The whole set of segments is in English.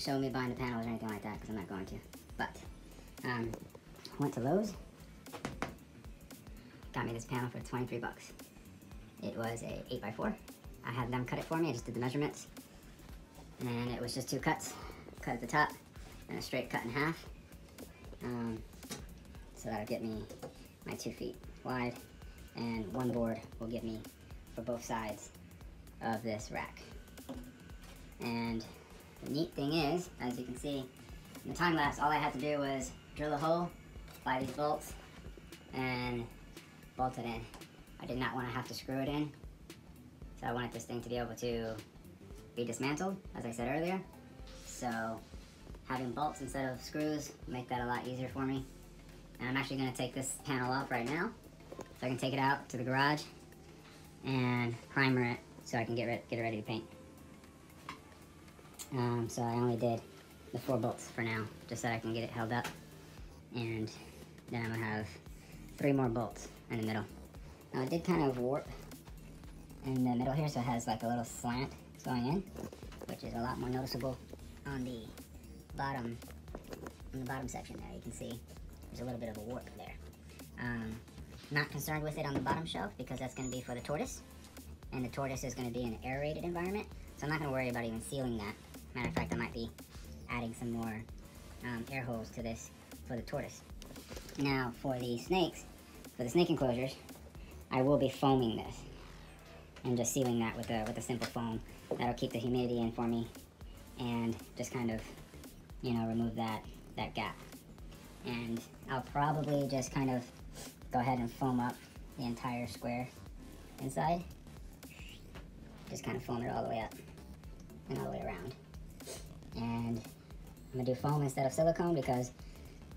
show me buying the panels or anything like that because I'm not going to. But, um, went to Lowe's. Got me this panel for 23 bucks. It was a 8x4. I had them cut it for me. I just did the measurements. And it was just two cuts. Cut at the top and a straight cut in half. Um, so that'll get me my two feet wide. And one board will get me for both sides of this rack. And the neat thing is, as you can see, in the time lapse, all I had to do was drill a hole, apply these bolts, and bolt it in. I did not want to have to screw it in. So I wanted this thing to be able to be dismantled, as I said earlier. So having bolts instead of screws make that a lot easier for me. And I'm actually gonna take this panel off right now so I can take it out to the garage and primer it so I can get, get it ready to paint. Um, so I only did the four bolts for now, just so I can get it held up. And then I'm gonna have three more bolts in the middle. Now it did kind of warp in the middle here, so it has like a little slant going in, which is a lot more noticeable on the bottom, on the bottom section there. You can see there's a little bit of a warp there. Um, not concerned with it on the bottom shelf because that's gonna be for the tortoise. And the tortoise is gonna be in an aerated environment, so I'm not gonna worry about even sealing that. Matter of fact, I might be adding some more um, air holes to this for the tortoise. Now, for the snakes, for the snake enclosures, I will be foaming this and just sealing that with a, with a simple foam. That'll keep the humidity in for me and just kind of, you know, remove that, that gap. And I'll probably just kind of go ahead and foam up the entire square inside. Just kind of foam it all the way up and all the way around. And I'm gonna do foam instead of silicone because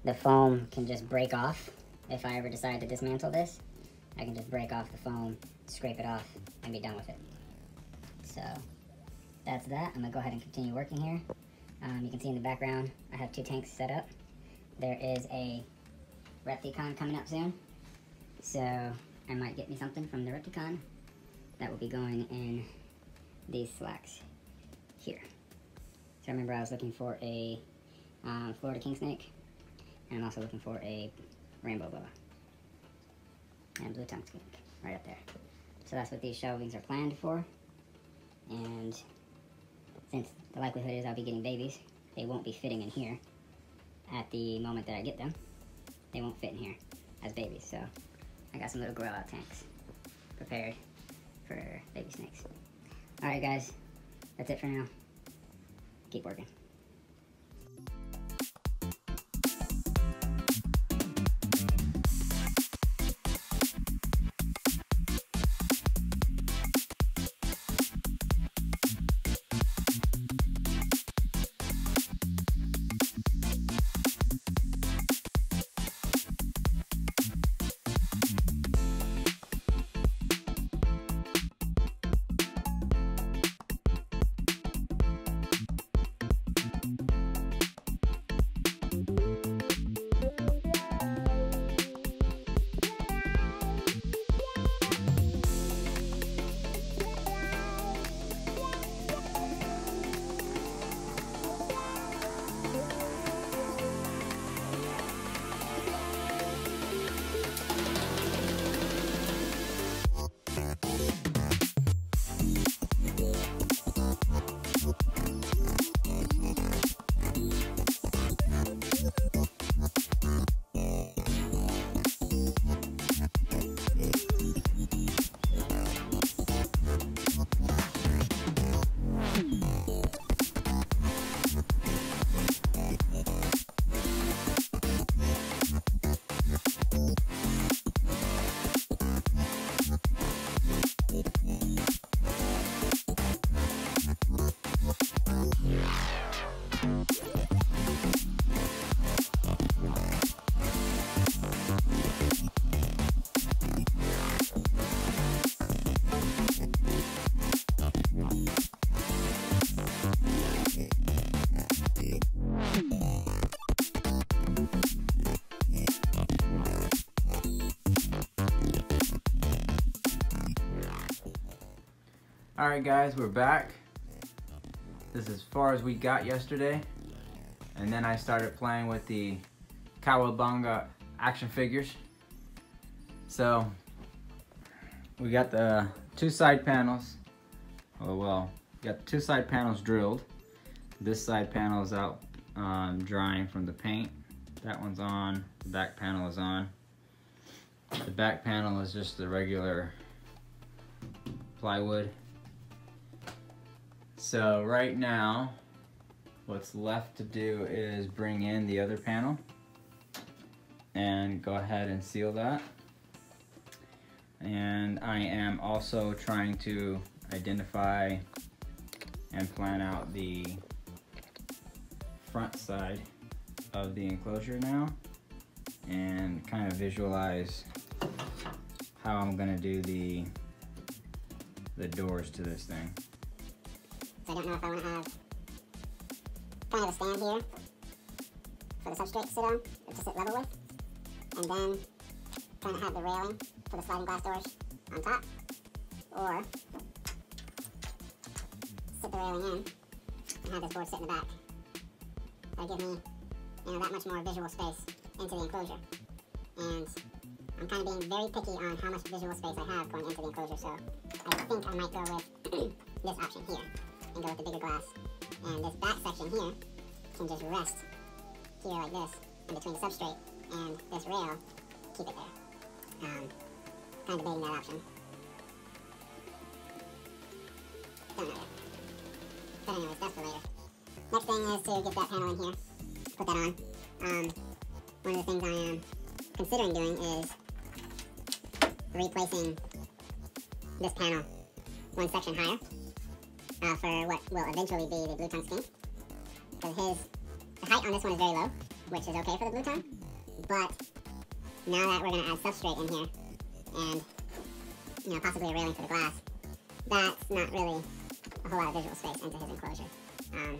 the foam can just break off if I ever decide to dismantle this. I can just break off the foam, scrape it off, and be done with it. So that's that. I'm gonna go ahead and continue working here. Um, you can see in the background, I have two tanks set up. There is a Repticon coming up soon. So I might get me something from the Repticon that will be going in these slacks here. So I remember I was looking for a um, Florida king snake, and I'm also looking for a rainbow boa and blue tongue skink right up there. So that's what these shelvings are planned for. And since the likelihood is I'll be getting babies, they won't be fitting in here at the moment that I get them. They won't fit in here as babies, so I got some little grow out tanks prepared for baby snakes. Alright guys, that's it for now keep working. Alright guys, we're back. This is as far as we got yesterday. And then I started playing with the Cowabunga action figures. So we got the two side panels. Oh well, got two side panels drilled. This side panel is out um, drying from the paint. That one's on, the back panel is on. The back panel is just the regular plywood. So right now, what's left to do is bring in the other panel and go ahead and seal that. And I am also trying to identify and plan out the front side of the enclosure now and kind of visualize how I'm gonna do the the doors to this thing. So I don't know if I want to have kind of a stand here for the substrate to sit on, or to sit level with, and then kind of have the railing for the sliding glass doors on top, or sit the railing in and have this board sit in the back. That'll give me, you know, that much more visual space into the enclosure. And I'm kind of being very picky on how much visual space I have going into the enclosure, so I think I might go with this option here and go with the bigger glass. And this back section here can just rest here like this in between the substrate and this rail, keep it there. Um, kind of debating that option. Don't know yet. But anyways, that's for later. Next thing is to get that panel in here, put that on. Um, one of the things I am considering doing is replacing this panel one section higher uh, for what will eventually be the blue tongue skink. Because his the height on this one is very low, which is okay for the blue tongue. But now that we're going to add substrate in here and you know possibly a railing for the glass, that's not really a whole lot of visual space into his enclosure. Um,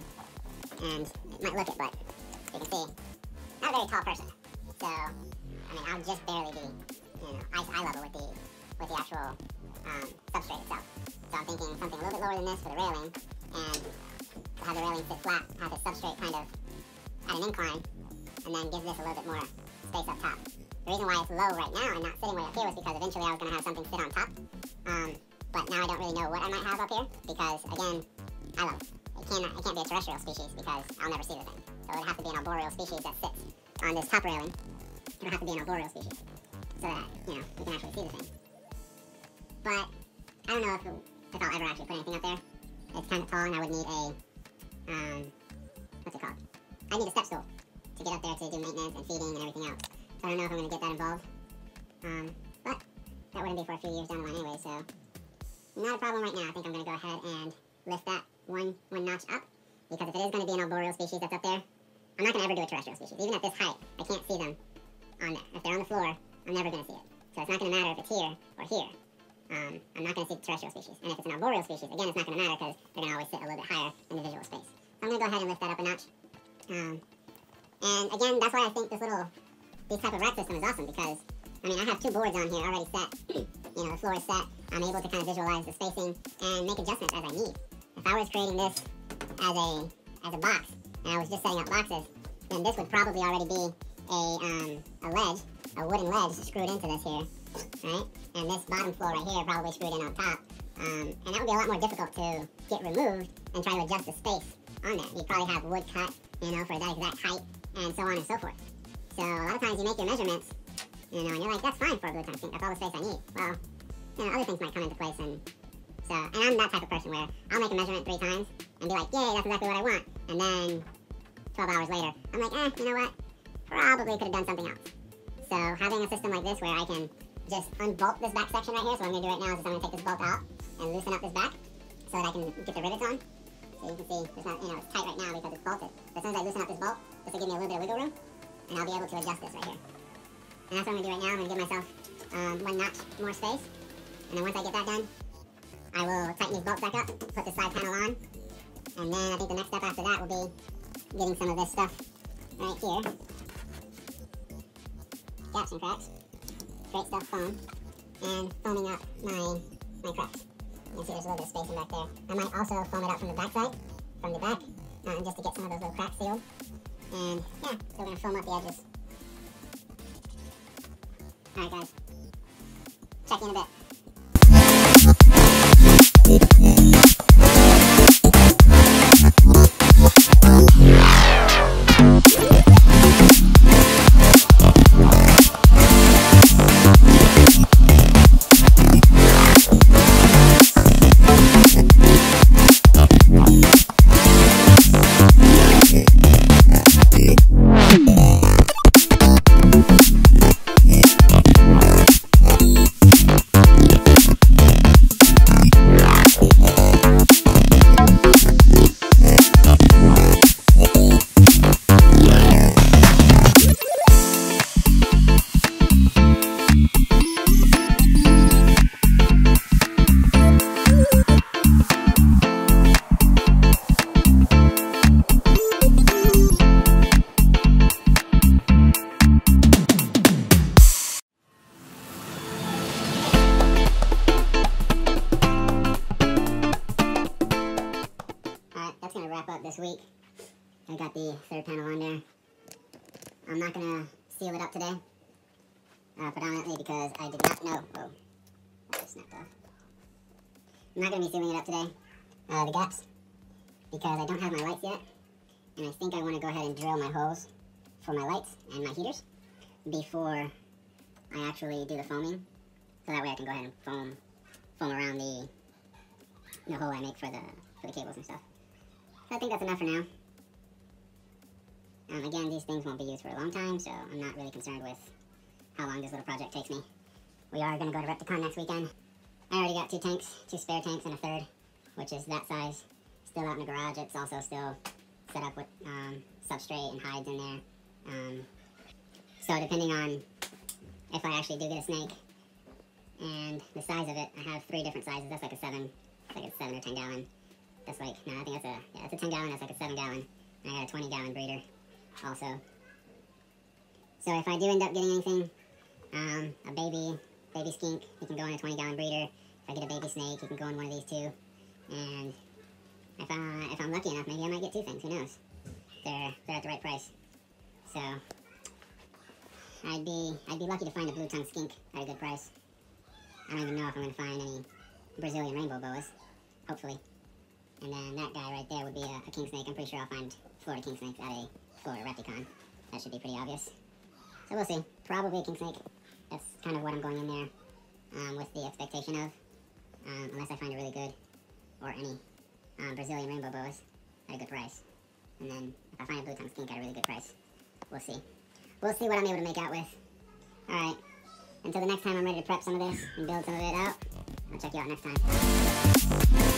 and it might look it, but you can see, not a very tall person. So, I mean, I'll just barely be, you know, eye, eye level with the with the actual um, substrate itself. So I'm thinking something a little bit lower than this for the railing, and have the railing sit flat, have the substrate kind of at an incline, and then give this a little bit more space up top. The reason why it's low right now and not sitting way up here was because eventually I was going to have something sit on top. Um, but now I don't really know what I might have up here because, again, I love it. It, cannot, it can't be a terrestrial species because I'll never see the thing. So it would have to be an arboreal species that sits on this top railing. It would have to be an arboreal species so that, you know, we can actually see the thing. But I don't know if, if I'll ever actually put anything up there. It's kind of tall and I would need a, um, what's it called? I need a step stool to get up there to do maintenance and feeding and everything else. So I don't know if I'm going to get that involved. Um, but that wouldn't be for a few years down the line anyway, so not a problem right now. I think I'm going to go ahead and lift that one, one notch up because if it is going to be an arboreal species that's up there, I'm not going to ever do a terrestrial species. Even at this height, I can't see them on there. If they're on the floor, I'm never going to see it. So it's not going to matter if it's here or here. Um, I'm not going to see terrestrial species. And if it's an arboreal species, again, it's not going to matter because they're going to always sit a little bit higher in the visual space. So I'm going to go ahead and lift that up a notch. Um, and again, that's why I think this little, this type of rack system is awesome because, I mean, I have two boards on here already set. you know, the floor is set. I'm able to kind of visualize the spacing and make adjustments as I need. If I was creating this as a, as a box, and I was just setting up boxes, then this would probably already be a, um, a ledge, a wooden ledge screwed into this here, right? And this bottom floor right here probably screwed in on top. Um, and that would be a lot more difficult to get removed and try to adjust the space on there. You'd probably have wood cut, you know, for that exact height, and so on and so forth. So a lot of times you make your measurements, you know, and you're like, that's fine for a blue tongue skink. That's all the space I need. Well, you know, other things might come into place, and so, and I'm that type of person where I'll make a measurement three times and be like, yay, that's exactly what I want. And then 12 hours later, I'm like, eh, you know what? Probably could have done something else. So having a system like this where I can just unbolt this back section right here, so what I'm gonna do right now is I'm gonna take this bolt out and loosen up this back so that I can get the rivets on. So you can see, it's not, you know, it's tight right now because it's bolted. But as soon as I loosen up this bolt, this will give me a little bit of wiggle room, and I'll be able to adjust this right here. And that's what I'm gonna do right now. I'm gonna give myself um, one notch more space. And then once I get that done, I will tighten these bolts back up, put the side panel on, and then I think the next step after that will be getting some of this stuff right here. Gaps and cracks. Great stuff foam. And foaming up my, my cracks. You can see there's a little bit of spacing back there. I might also foam it up from the back side, from the back, uh, just to get some of those little cracks sealed. And yeah, so we're gonna foam up the edges. Alright guys, check in a bit. I got the third panel on there. I'm not gonna seal it up today. Uh, predominantly because I did not know. Oh, That just snapped off. I'm not gonna be sealing it up today. Uh, the gaps. Because I don't have my lights yet. And I think I wanna go ahead and drill my holes for my lights and my heaters before I actually do the foaming. So that way I can go ahead and foam foam around the the hole I make for the for the cables and stuff. So I think that's enough for now. Um, again, these things won't be used for a long time, so I'm not really concerned with how long this little project takes me. We are going to go to Repticon next weekend. I already got two tanks, two spare tanks and a third, which is that size. Still out in the garage. It's also still set up with um, substrate and hides in there. Um, so depending on if I actually do get a snake and the size of it, I have three different sizes. That's like a seven, it's like a seven or ten gallon. That's like, no, I think that's a, yeah, that's a 10 gallon, that's like a 7 gallon. And I got a 20 gallon breeder also. So if I do end up getting anything, um, a baby, baby skink, he can go in a 20 gallon breeder. If I get a baby snake, he can go in one of these two. And if, I, if I'm lucky enough, maybe I might get two things, who knows. They're, they're at the right price. So, I'd be, I'd be lucky to find a blue tongue skink at a good price. I don't even know if I'm to find any Brazilian rainbow boas. Hopefully. And then that guy right there would be a, a king snake. I'm pretty sure I'll find Florida king snakes at a Florida Repticon. That should be pretty obvious. So we'll see. Probably king snake. That's kind of what I'm going in there um, with the expectation of. Um, unless I find a really good, or any um, Brazilian rainbow boas at a good price. And then if I find a blue tongue skink at a really good price, we'll see. We'll see what I'm able to make out with. Alright. Until the next time I'm ready to prep some of this and build some of it out, I'll check you out next time.